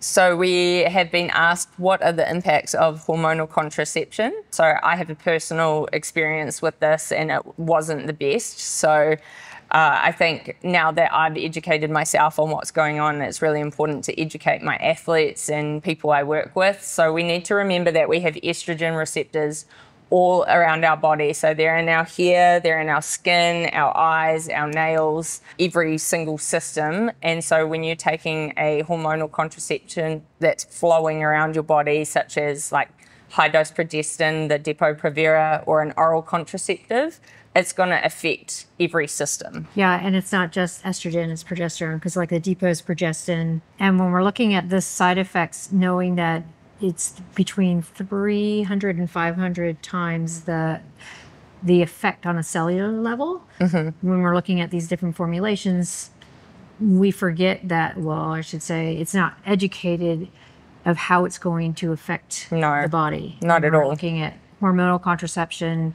So, we have been asked what are the impacts of hormonal contraception. So, I have a personal experience with this and it wasn't the best. So, uh, I think now that I've educated myself on what's going on, it's really important to educate my athletes and people I work with. So, we need to remember that we have estrogen receptors all around our body. So they're in our hair, they're in our skin, our eyes, our nails, every single system. And so when you're taking a hormonal contraception that's flowing around your body, such as like high dose progestin, the Depo-Provera, or an oral contraceptive, it's going to affect every system. Yeah, and it's not just estrogen, it's progesterone, because like the depot is progestin. And when we're looking at the side effects, knowing that it's between 300 and 500 times the the effect on a cellular level. Mm-hmm. When we're looking at these different formulations, we forget that. Well, I should say it's not educated of how it's going to affect no, the body. Not when at all. Looking at hormonal contraception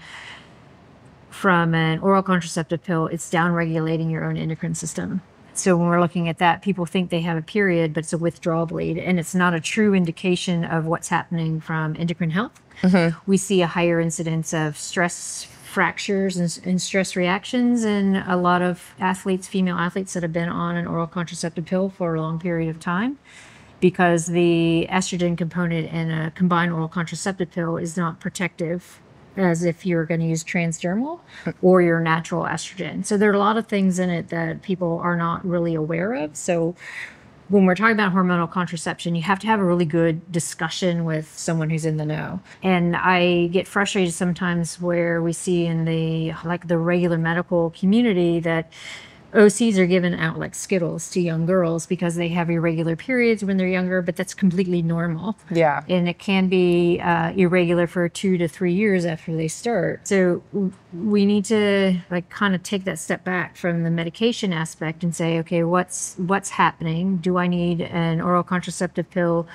from an oral contraceptive pill, it's down regulating your own endocrine system. So when we're looking at that, people think they have a period, but it's a withdrawal bleed, and it's not a true indication of what's happening from endocrine health. Mm-hmm. We see a higher incidence of stress fractures and, and, stress reactions in a lot of athletes, female athletes that have been on an oral contraceptive pill for a long period of time because the estrogen component in a combined oral contraceptive pill is not protective as if you're going to use transdermal or your natural estrogen. So there are a lot of things in it that people are not really aware of. So when we're talking about hormonal contraception, you have to have a really good discussion with someone who's in the know. And I get frustrated sometimes where we see in the like the regular medical community that OCs are given out like Skittles to young girls because they have irregular periods when they're younger, but that's completely normal. Yeah. And it can be uh, irregular for two to three years after they start. So we need to like kind of take that step back from the medication aspect and say, okay, what's what's happening? Do I need an oral contraceptive pill?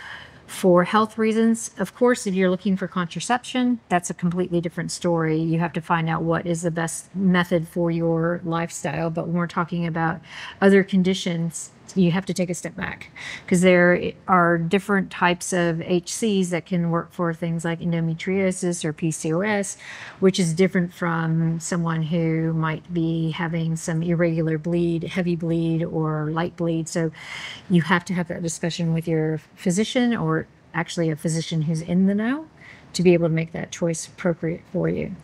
For health reasons. Of course, if you're looking for contraception, that's a completely different story. You have to find out what is the best method for your lifestyle. But when we're talking about other conditions, you have to take a step back because there are different types of HCs that can work for things like endometriosis or PCOS, which is different from someone who might be having some irregular bleed, heavy bleed, or light bleed. So you have to have that discussion with your physician or actually a physician who's in the know to be able to make that choice appropriate for you.